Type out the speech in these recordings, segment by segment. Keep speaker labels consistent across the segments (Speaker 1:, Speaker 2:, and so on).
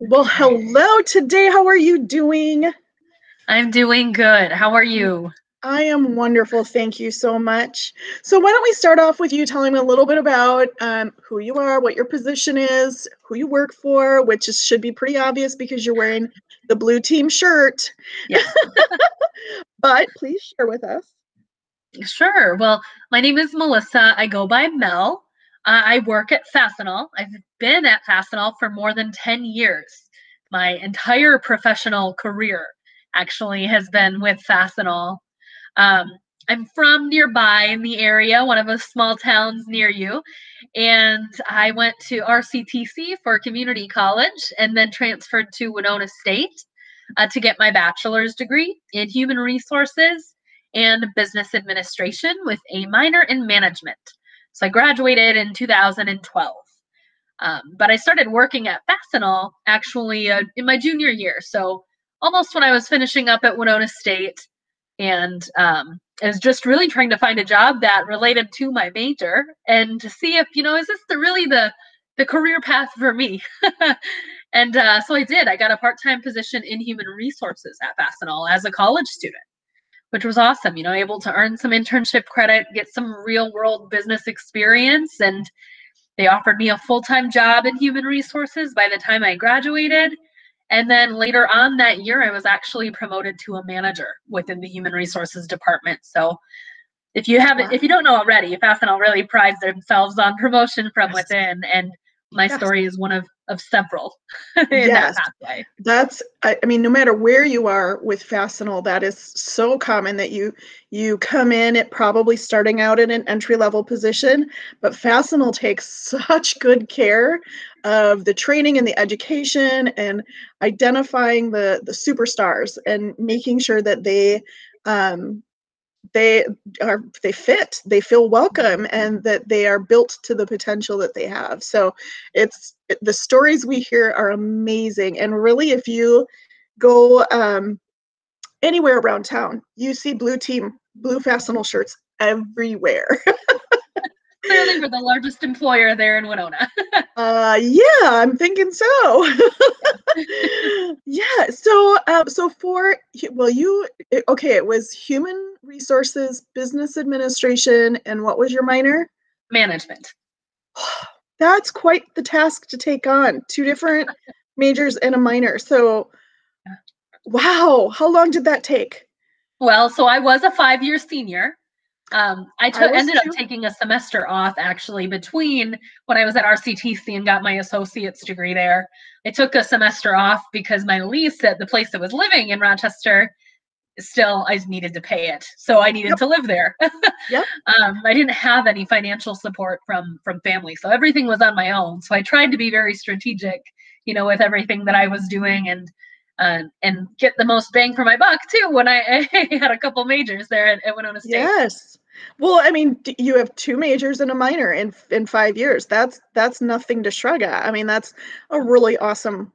Speaker 1: Well, hello today. How are you doing?
Speaker 2: I'm doing good. How are you?
Speaker 1: I am wonderful. Thank you so much. So, why don't we start off with you telling me a little bit about um, who you are, what your position is, who you work for, which is, should be pretty obvious because you're wearing the blue team shirt.
Speaker 2: Yeah.
Speaker 1: but please share with us.
Speaker 2: Sure. Well, my name is Melissa. I go by Mel. Uh, I work at Fastenal. I've been at Fastenal for more than 10 years. My entire professional career actually has been with Fastenal. Um, I'm from nearby in the area, one of the small towns near you. And I went to RCTC for community college and then transferred to Winona State uh, to get my bachelor's degree in human resources and business administration with a minor in management. So I graduated in 2012. Um, but I started working at Fastenal actually uh, in my junior year. So almost when I was finishing up at Winona State. And um, I was just really trying to find a job that related to my major and to see if, you know, is this the, really the, the career path for me? and uh, so I did. I got a part time position in human resources at Fastenal as a college student which was awesome. You know, able to earn some internship credit, get some real world business experience. And they offered me a full time job in human resources by the time I graduated. And then later on that year, I was actually promoted to a manager within the human resources department. So if you haven't, if you don't know already, Fastenal really prides themselves on promotion from within. And my yes. story is one of of several in yes. that pathway.
Speaker 1: That's I, I, mean, no matter where you are with Fastenal, that is so common that you you come in at probably starting out in an entry level position, but Fastenal takes such good care of the training and the education and identifying the the superstars and making sure that they um, they are they fit they feel welcome and that they are built to the potential that they have. So it's the stories we hear are amazing and really if you go um, anywhere around town you see blue team blue fastenal shirts everywhere
Speaker 2: clearly we're the largest employer there in Winona.
Speaker 1: uh, yeah, I'm thinking so. yeah. So, um, so for well, you okay? It was human resources, business administration, and what was your minor?
Speaker 2: Management.
Speaker 1: That's quite the task to take on. Two different majors and a minor. So, wow, how long did that take?
Speaker 2: Well, so I was a five-year senior. Um, I took ended too. up taking a semester off actually between when I was at RCTC and got my associate's degree there. I took a semester off because my lease at the place that was living in Rochester still I needed to pay it, so I needed yep. to live there.
Speaker 1: yep.
Speaker 2: Um, I didn't have any financial support from from family, so everything was on my own. So I tried to be very strategic, you know, with everything that I was doing and uh, and get the most bang for my buck too when I, I had a couple majors there at, at Winona State.
Speaker 1: Yes. Well, I mean, you have two majors and a minor in in five years. That's that's nothing to shrug at. I mean, that's a really awesome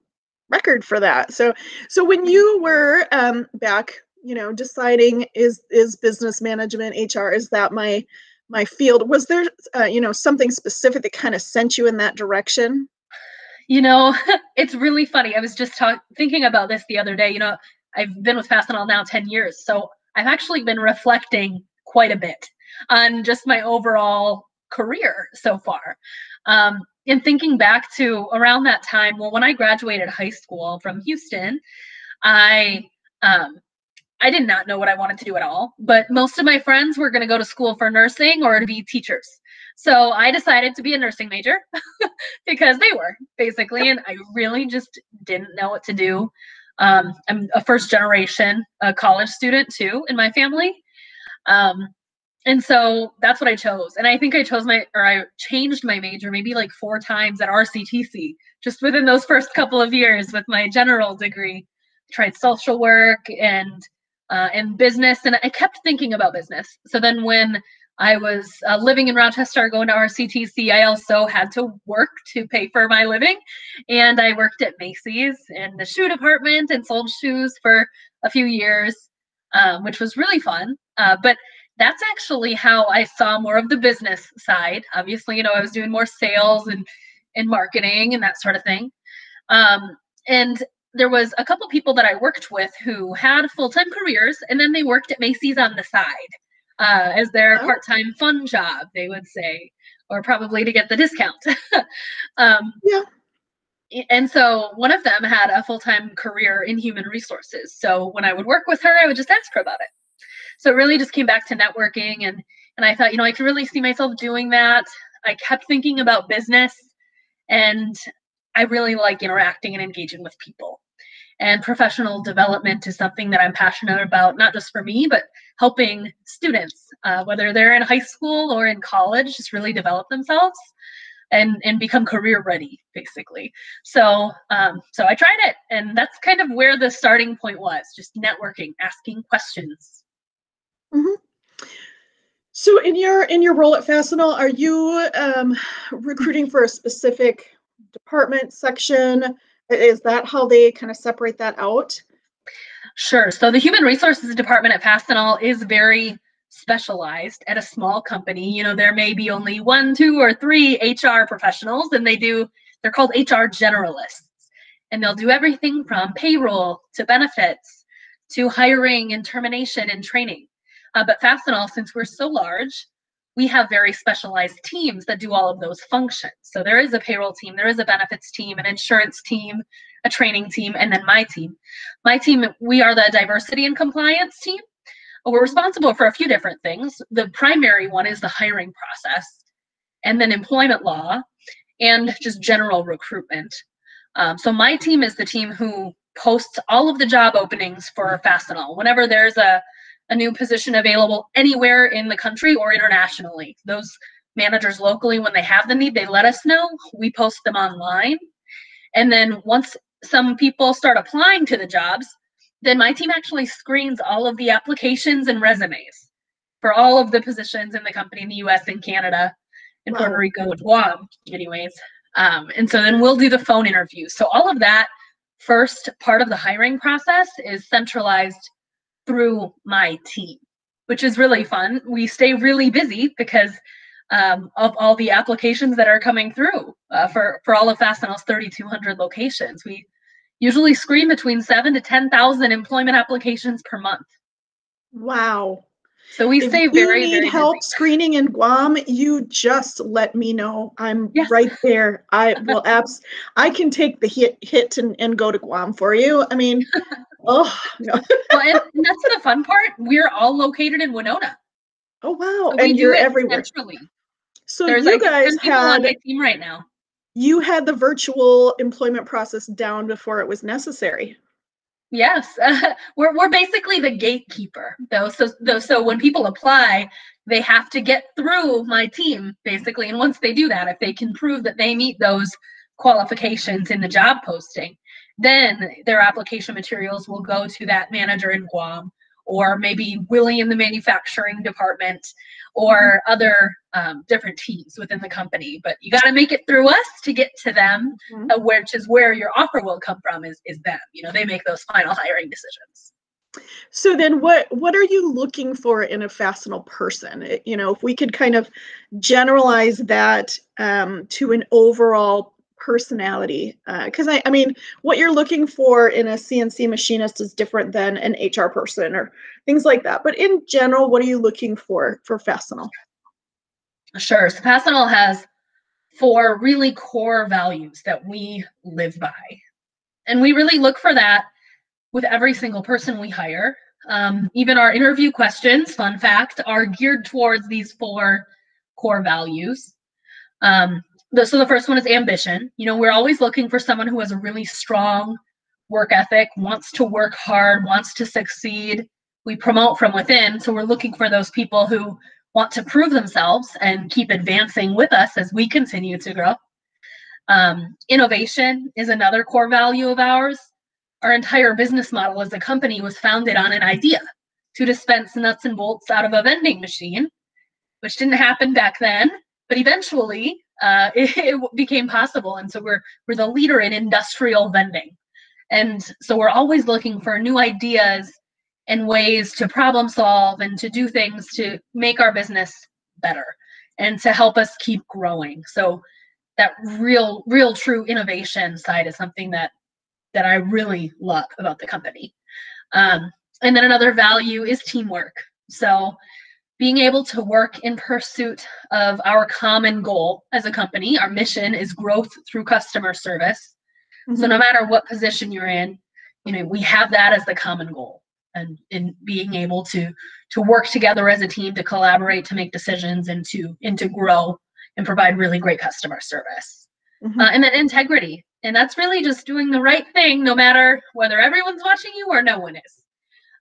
Speaker 1: record for that. So, so when you were um, back, you know, deciding is is business management, HR, is that my my field? Was there, uh, you know, something specific that kind of sent you in that direction?
Speaker 2: You know, it's really funny. I was just talk- thinking about this the other day. You know, I've been with Fastenal now 10 years. So I've actually been reflecting quite a bit on just my overall career so far. Um, and thinking back to around that time, well, when I graduated high school from Houston, I um, I did not know what I wanted to do at all. But most of my friends were going to go to school for nursing or to be teachers. So I decided to be a nursing major because they were basically, and I really just didn't know what to do. Um, I'm a first generation uh, college student too in my family. Um, and so that's what I chose. And I think I chose my, or I changed my major maybe like four times at RCTC just within those first couple of years with my general degree. tried social work and uh, and business, and I kept thinking about business. So then when I was uh, living in Rochester, going to RCTC. I also had to work to pay for my living. And I worked at Macy's in the shoe department and sold shoes for a few years, um, which was really fun. Uh, but that's actually how I saw more of the business side. Obviously, you know, I was doing more sales and, and marketing and that sort of thing. Um, and there was a couple people that I worked with who had full-time careers and then they worked at Macy's on the side uh, as their
Speaker 1: Oh.
Speaker 2: part-time fun job, they would say, or probably to get the discount. um,
Speaker 1: Yeah.
Speaker 2: And so one of them had a full-time career in human resources. So when I would work with her, I would just ask her about it. So it really just came back to networking and and I thought, you know, I could really see myself doing that. I kept thinking about business and I really like interacting and engaging with people. And professional development is something that I'm passionate about, not just for me, but helping students, uh, whether they're in high school or in college, just really develop themselves and and become career ready, basically. So um, so I tried it, and that's kind of where the starting point was, just networking, asking questions.
Speaker 1: So in your in your role at Fastenal, are you um, recruiting for a specific department section? Is that how they kind of separate that out?
Speaker 2: Sure. So the human resources department at Fastenal is very specialized at a small company. You know, there may be only one, two, or three HR professionals, and they do, they're called HR generalists. And they'll do everything from payroll to benefits to hiring and termination and training. Uh, but Fastenal, since we're so large, we have very specialized teams that do all of those functions. So there is a payroll team, there is a benefits team, an insurance team, a training team, and then my team. My team, we are the diversity and compliance team. We're responsible for a few different things. The primary one is the hiring process, and then employment law, and just general recruitment. Um, so my team is the team who posts all of the job openings for Fastenal. Whenever there's a, a new position available anywhere in the country or internationally, those managers locally, when they have the need, they let us know. We post them online. And then once some people start applying to the jobs, then my team actually screens all of the applications and resumes for all of the positions in the company in the US and Canada and Puerto Rico and Guam, anyways. Um, and so then we'll do the phone interviews. So all of that first part of the hiring process is centralized through my team, which is really fun. We stay really busy because um, of all the applications that are coming through uh, for for all of Fastenal's 3,200 locations. We usually screen between seven to 10,000 employment applications per month.
Speaker 1: Wow.
Speaker 2: So we
Speaker 1: If
Speaker 2: stay
Speaker 1: you
Speaker 2: very,
Speaker 1: need
Speaker 2: very
Speaker 1: help
Speaker 2: busy.
Speaker 1: screening in Guam, you just let me know. I'm
Speaker 2: Yeah.
Speaker 1: right there. I will abs I can take the hit hit and, and go to Guam for you. I mean, oh no.
Speaker 2: Well, and, and that's the fun part. We're all located in Winona.
Speaker 1: Oh wow.
Speaker 2: So
Speaker 1: and you're everywhere.
Speaker 2: centrally.
Speaker 1: So
Speaker 2: There's
Speaker 1: you
Speaker 2: like
Speaker 1: guys
Speaker 2: people on
Speaker 1: had
Speaker 2: my team right now.
Speaker 1: you had the virtual employment process down before it was necessary.
Speaker 2: Yes, we're we're basically the gatekeeper, though. So though, so when people apply, they have to get through my team basically, and once they do that, if they can prove that they meet those qualifications in the job posting, then their application materials will go to that manager in Guam, or maybe Willie in the manufacturing department, or other um, different teams within the company. But you got to make it through us to get to them
Speaker 1: Mhm.
Speaker 2: uh, which is where your offer will come from is is them you know they make those final hiring decisions
Speaker 1: So then what what are you looking for in a Fastenal person? It- You know, if we could kind of generalize that um, to an overall personality, because I, I mean, what you're looking for in a CNC machinist is different than an HR person or things like that. But in general, what are you looking for for Fastenal?
Speaker 2: sure so Fastenal has four really core values that we live by and we really look for that with every single person we hire um, even our interview questions fun fact are geared towards these four core values um, the, so the first one is ambition. You know we're always looking for someone who has a really strong work ethic wants to work hard wants to succeed. We promote from within so we're looking for those people who want to prove themselves and keep advancing with us as we continue to grow. Um, innovation is another core value of ours. Our entire business model as a company was founded on an idea to dispense nuts and bolts out of a vending machine which didn't happen back then but eventually uh, it, it became possible and so we're we're the leader in industrial vending and so we're always looking for new ideas and ways to problem solve and to do things to make our business better and to help us keep growing so that real real true innovation side is something that that I really love about the company. Um, and then another value is teamwork. So being able to work in pursuit of our common goal as a company, our mission is growth through customer service. Mm-hmm. So no matter what position you're in, you know, we have that as the common goal and in being able to to work together as a team to collaborate to make decisions and to and to grow and provide really great customer service mm-hmm. uh, and then integrity and that's really just doing the right thing no matter whether everyone's watching you or no one is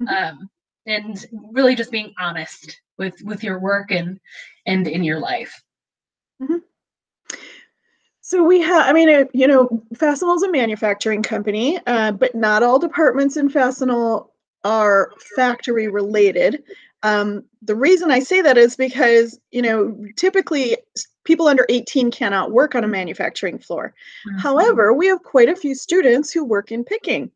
Speaker 2: mm-hmm. um, and really just being honest with with your work and and in your life mm-hmm.
Speaker 1: So we have, I mean, it, you know, Fastenal is a manufacturing company, uh, but not all departments in Fastenal are factory related. Um, the reason I say that is because, you know, typically people under 18 cannot work on a manufacturing floor. Mm-hmm. However, we have quite a few students who work in picking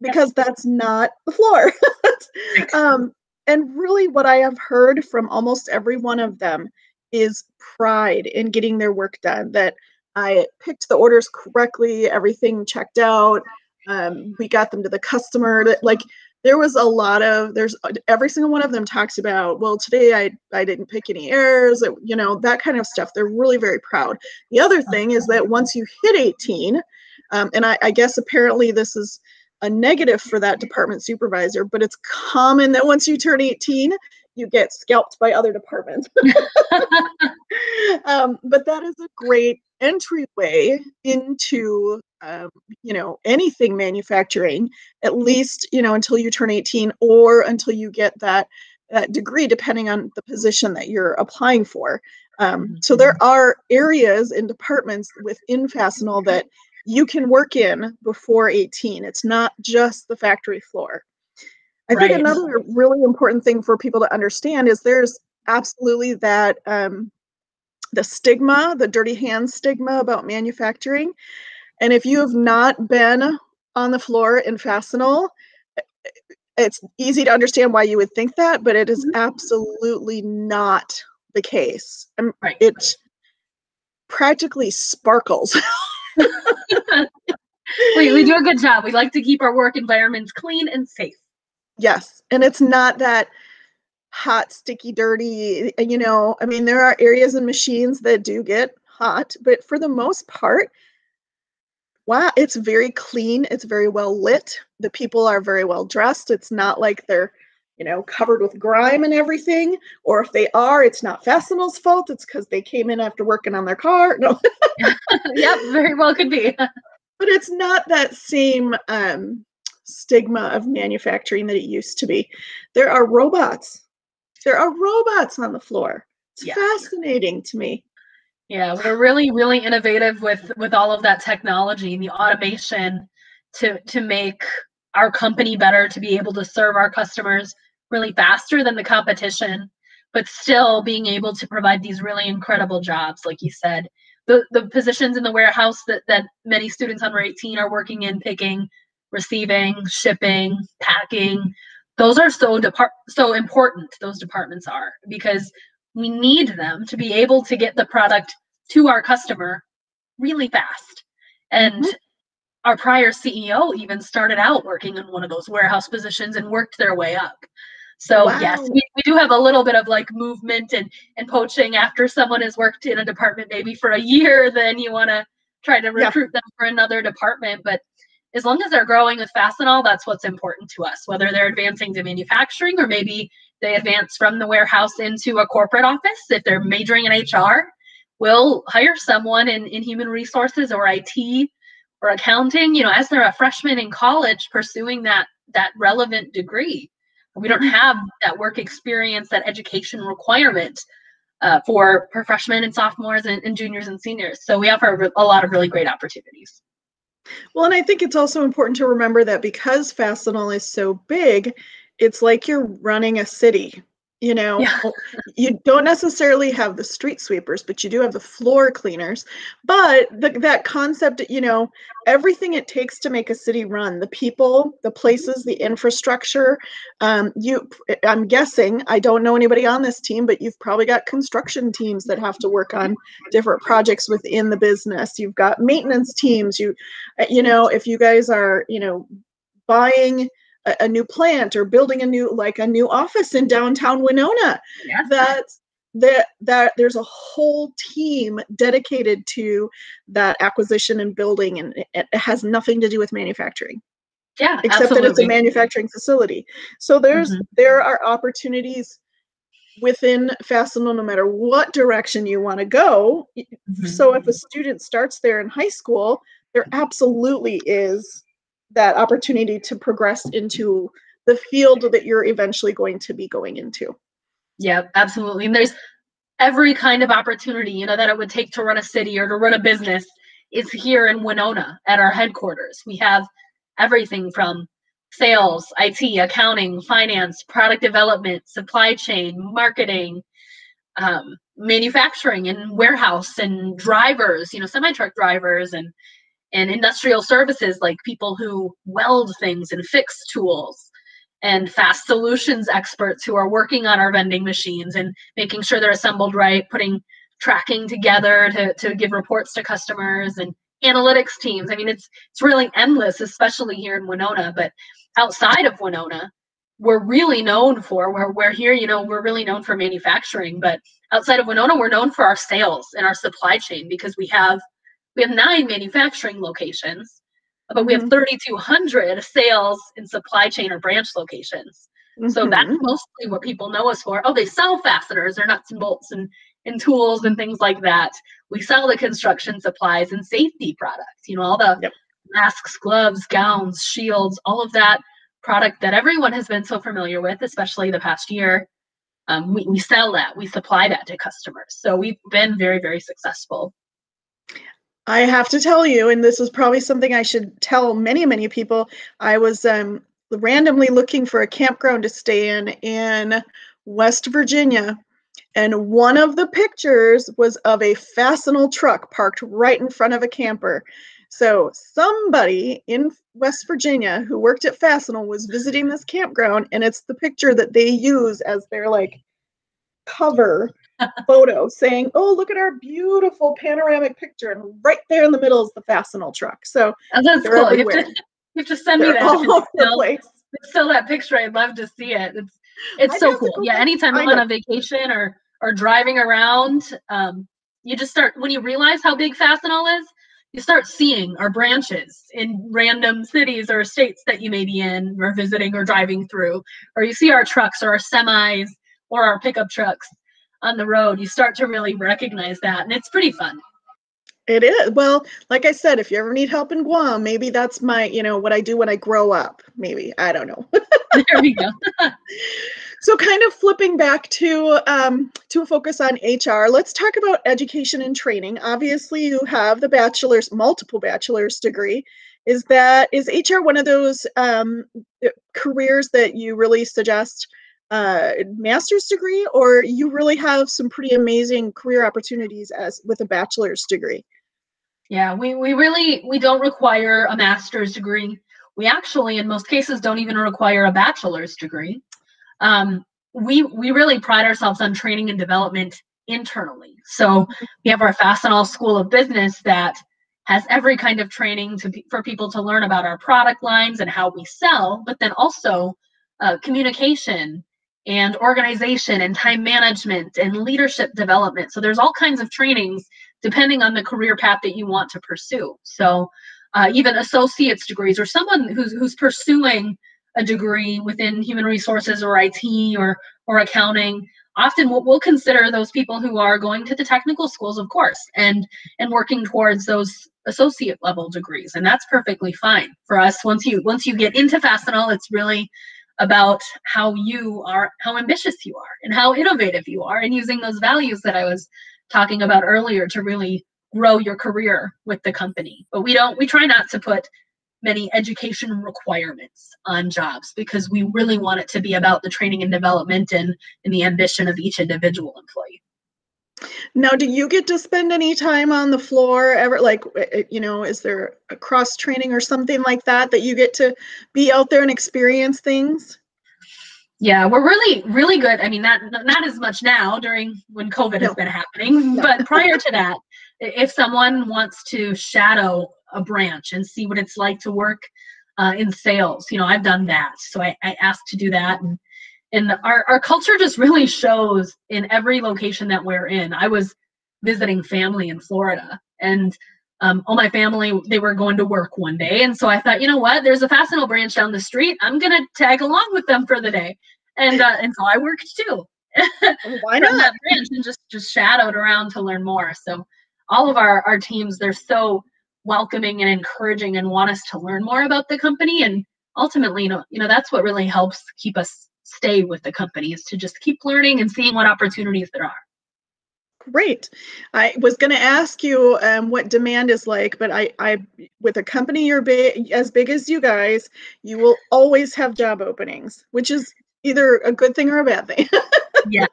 Speaker 1: because that's not the floor. um, and really, what I have heard from almost every one of them is pride in getting their work done, that I picked the orders correctly, everything checked out. Um, we got them to the customer. Like there was a lot of there's every single one of them talks about well today i i didn't pick any errors you know that kind of stuff they're really very proud the other thing is that once you hit 18 um, and I, I guess apparently this is a negative for that department supervisor but it's common that once you turn 18 you get scalped by other departments um, but that is a great entryway into um, you know anything manufacturing at least you know until you turn 18 or until you get that that degree depending on the position that you're applying for um, so there mm-hmm. are areas and departments within fastenal that you can work in before 18 it's not just the factory floor i right. think another really important thing for people to understand is there's absolutely that um, the stigma, the dirty hands stigma about manufacturing. And if you have not been on the floor in Fastenal, it's easy to understand why you would think that, but it is mm-hmm. absolutely not the case. Right. It practically sparkles.
Speaker 2: we, we do a good job. We like to keep our work environments clean and safe.
Speaker 1: Yes. And it's not that hot, sticky, dirty. Eh, you know, I mean, there are areas and machines that do get hot, but for the most part, wow, it's very clean. It's very well lit. The people are very well dressed. It's not like they're, you know, covered with grime and everything. Or if they are, it's not Fastenal's fault. It's because they came in after working on their car. No.
Speaker 2: yep, very well could be.
Speaker 1: but it's not that same um, stigma of manufacturing that it used to be. There are robots there are robots on the floor. It's yeah. fascinating to me.
Speaker 2: Yeah, we're really, really innovative with with all of that technology and the automation to to make our company better, to be able to serve our customers really faster than the competition, but still being able to provide these really incredible jobs, like you said. The the positions in the warehouse that that many students under 18 are working in, picking, receiving, shipping, packing, those are so depart so important those departments are because we need them to be able to get the product to our customer really fast and mm-hmm. our prior ceo even started out working in one of those warehouse positions and worked their way up so wow. yes we, we do have a little bit of like movement and and poaching after someone has worked in a department maybe for a year then you want to try to recruit yeah. them for another department but as long as they're growing with Fastenal, that's what's important to us, whether they're advancing to manufacturing or maybe they advance from the warehouse into a corporate office. If they're majoring in HR, we'll hire someone in, in human resources or IT or accounting, you know, as they're a freshman in college pursuing that that relevant degree. We don't have that work experience, that education requirement uh, for, for freshmen and sophomores and, and juniors and seniors. So we offer a lot of really great opportunities.
Speaker 1: Well, and I think it's also important to remember that because Fastenal is so big, it's like you're running a city. You know
Speaker 2: Yeah.
Speaker 1: you don't necessarily have the street sweepers but you do have the floor cleaners. But the, that concept you know everything it takes to make a city run the people the places the infrastructure um, you i'm guessing i don't know anybody on this team but you've probably got construction teams that have to work on different projects within the business. You've got maintenance teams you uh, you know if you guys are you know buying a, a new plant or building a new like a new office in downtown Winona.
Speaker 2: Yes.
Speaker 1: That that that there's a whole team dedicated to that acquisition and building and it, it has nothing to do with manufacturing
Speaker 2: yeah,
Speaker 1: except
Speaker 2: absolutely.
Speaker 1: that it's a manufacturing facility so there's
Speaker 2: Mhm.
Speaker 1: there are opportunities within Fastenal no matter what direction you want to go
Speaker 2: Mhm.
Speaker 1: so if a student starts there in high school there absolutely is that opportunity to progress into the field that you're eventually going to be going into
Speaker 2: Yeah, absolutely. And there's every kind of opportunity, you know, that it would take to run a city or to run a business is here in Winona at our headquarters. We have everything from sales, IT, accounting, finance, product development, supply chain, marketing, um, manufacturing and warehouse and drivers, you know, semi-truck drivers and and industrial services like people who weld things and fix tools and fast solutions experts who are working on our vending machines and making sure they're assembled right, putting tracking together to, to give reports to customers and analytics teams. I mean, it's it's really endless, especially here in Winona. But outside of Winona, we're really known for where we're here, you know, we're really known for manufacturing. But outside of Winona, we're known for our sales and our supply chain because we have we have nine manufacturing locations but we have
Speaker 1: Mhm.
Speaker 2: 3,200 sales and supply chain or branch locations. So that's
Speaker 1: Mhm.
Speaker 2: mostly what people know us for. Oh, they sell fasteners or nuts and bolts and, and tools and things like that. We sell the construction supplies and safety products, you know, all the
Speaker 1: Yep.
Speaker 2: masks, gloves, gowns, shields, all of that product that everyone has been so familiar with, especially the past year. Um, we, we sell that, we supply that to customers. So we've been very, very successful.
Speaker 1: I have to tell you, and this is probably something I should tell many, many people. I was um, randomly looking for a campground to stay in in West Virginia, and one of the pictures was of a Fastenal truck parked right in front of a camper. So somebody in West Virginia who worked at Fastenal was visiting this campground, and it's the picture that they use as their like cover photo saying, "Oh, look at our beautiful panoramic picture," and right there in the middle is the Fastenal truck. So
Speaker 2: Oh, that's cool. You have, to, you have to send me
Speaker 1: They're
Speaker 2: that.
Speaker 1: all over
Speaker 2: it's
Speaker 1: the place.
Speaker 2: still that picture. I'd love to see it. It's it's
Speaker 1: I'd
Speaker 2: so cool. Yeah, anytime I'm on a vacation or or driving around, um, you just start when you realize how big Fastenal is, you start seeing our branches in random cities or states that you may be in or visiting or driving through, or you see our trucks or our semis or our pickup trucks on the road. You start to really recognize that, and it's pretty fun.
Speaker 1: It is. Well, like I said, if you ever need help in Guam, maybe that's my, you know, what I do when I grow up. Maybe. I don't know.
Speaker 2: there we go.
Speaker 1: So kind of flipping back to um, to a focus on HR, let's talk about education and training. Obviously, you have the bachelor's, multiple bachelor's degree. Is that is HR one of those um, careers that you really suggest uh, master's degree, or you really have some pretty amazing career opportunities as with a bachelor's degree?
Speaker 2: Yeah, we, we really we don't require a master's degree. We actually, in most cases, don't even require a bachelor's degree. Um, we we really pride ourselves on training and development internally. So we have our Fastenal School of Business that has every kind of training to for people to learn about our product lines and how we sell, but then also uh, communication and organization and time management and leadership development. So there's all kinds of trainings depending on the career path that you want to pursue. So uh, even associate's degrees or someone who's who's pursuing a degree within human resources or IT or or accounting, often we'll, we'll consider those people who are going to the technical schools, of course, and and working towards those associate level degrees, and that's perfectly fine for us. Once you once you get into Fastenal, it's really about how you are, how ambitious you are, and how innovative you are, and using those values that I was talking about earlier to really grow your career with the company. But we don't, we try not to put many education requirements on jobs because we really want it to be about the training and development and, and the ambition of each individual employee.
Speaker 1: Now, do you get to spend any time on the floor ever? Like, uh, uh, you know, is there a cross training or something like that that you get to be out there and experience things?
Speaker 2: Yeah, we're really, really good. I mean, not not as much now during when COVID no. has been happening, no. but prior to that, if someone wants to shadow a branch and see what it's like to work uh, in sales, you know, I've done that. So I, I asked to do that, and and our our culture just really shows in every location that we're in. I was visiting family in Florida, and um, all my family they were going to work one day and so i thought you know what? There's a fastenal branch down the street. I'm going to tag along with them for the day. And uh, and so i worked too
Speaker 1: why not
Speaker 2: that branch and just just shadowed around to learn more. So all of our our teams they're so welcoming and encouraging and want us to learn more about the company and ultimately you know you know that's what really helps keep us stay with the company is to just keep learning and seeing what opportunities there are
Speaker 1: Great. I was going to ask you um, what demand is like, but I, I, with a company you're big, as big as you guys, you will always have job openings, which is either a good thing or a bad thing.
Speaker 2: yes,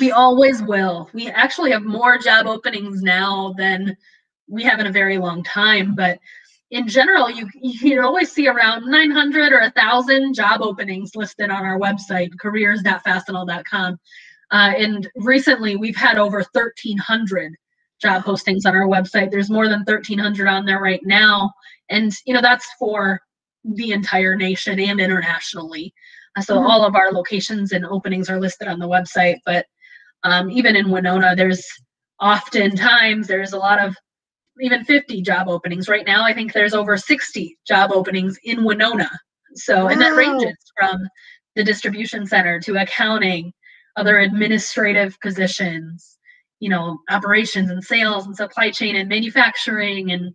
Speaker 2: we always will. We actually have more job openings now than we have in a very long time. But in general, you you always see around 900 or 1,000 job openings listed on our website, careers.fastenal.com. Uh, and recently, we've had over 1,300 job postings on our website. There's more than 1,300 on there right now, and you know that's for the entire nation and internationally. Uh, so mm-hmm. all of our locations and openings are listed on the website. But um, even in Winona, there's oftentimes there's a lot of even 50 job openings right now. I think there's over 60 job openings in Winona. So wow. and that ranges from the distribution center to accounting other administrative positions, you know, operations and sales and supply chain and manufacturing and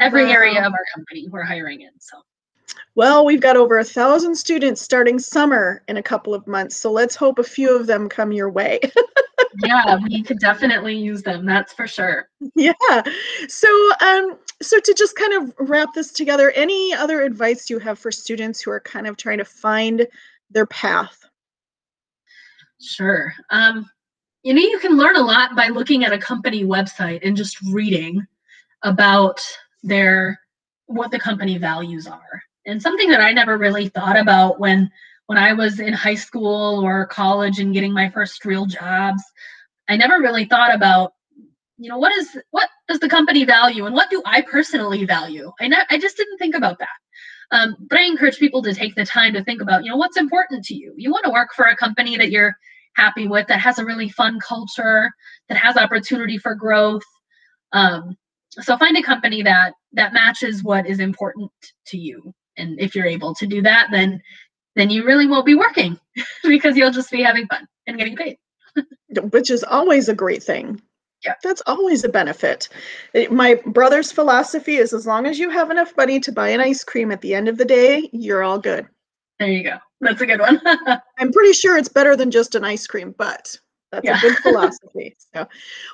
Speaker 2: every wow. area of our company we're hiring in. So
Speaker 1: well, we've got over a thousand students starting summer in a couple of months, so let's hope a few of them come your way.
Speaker 2: yeah, we could definitely use them. That's for sure.
Speaker 1: Yeah. So, um, so to just kind of wrap this together, any other advice you have for students who are kind of trying to find their path
Speaker 2: Sure. Um, you know, you can learn a lot by looking at a company website and just reading about their what the company values are. And something that I never really thought about when when I was in high school or college and getting my first real jobs, I never really thought about you know what is what does the company value and what do I personally value? I ne- I just didn't think about that. Um, but I encourage people to take the time to think about, you know, what's important to you. You want to work for a company that you're happy with, that has a really fun culture, that has opportunity for growth. Um, so find a company that that matches what is important to you. And if you're able to do that, then then you really won't be working because you'll just be having fun and getting paid.
Speaker 1: Which is always a great thing.
Speaker 2: Yeah.
Speaker 1: That's always a benefit. My brother's philosophy is as long as you have enough money to buy an ice cream at the end of the day, you're all good.
Speaker 2: There you go. That's a good one.
Speaker 1: I'm pretty sure it's better than just an ice cream, but that's yeah. a good philosophy. So,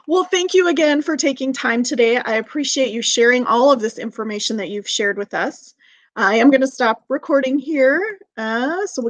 Speaker 1: well, thank you again for taking time today. I appreciate you sharing all of this information that you've shared with us. I am going to stop recording here. Uh, so